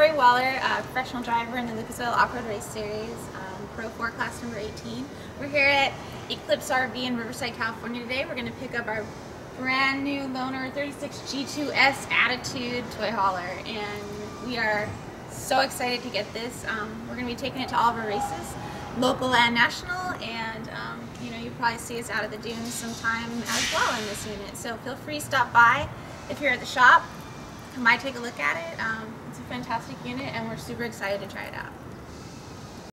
Corry Weller, professional driver in the Lucas Oil Off-Road Race Series, um, Pro 4 class number 18. We're here at Eclipse RV in Riverside, California today. We're going to pick up our brand new Loner 36 G2S Attitude toy hauler and we are so excited to get this. Um, we're going to be taking it to all of our races, local and national, and um, you know you probably see us out of the dunes sometime as well in this unit. So feel free to stop by if you're at the shop. Come by, take a look at it. Um, fantastic unit, and we're super excited to try it out.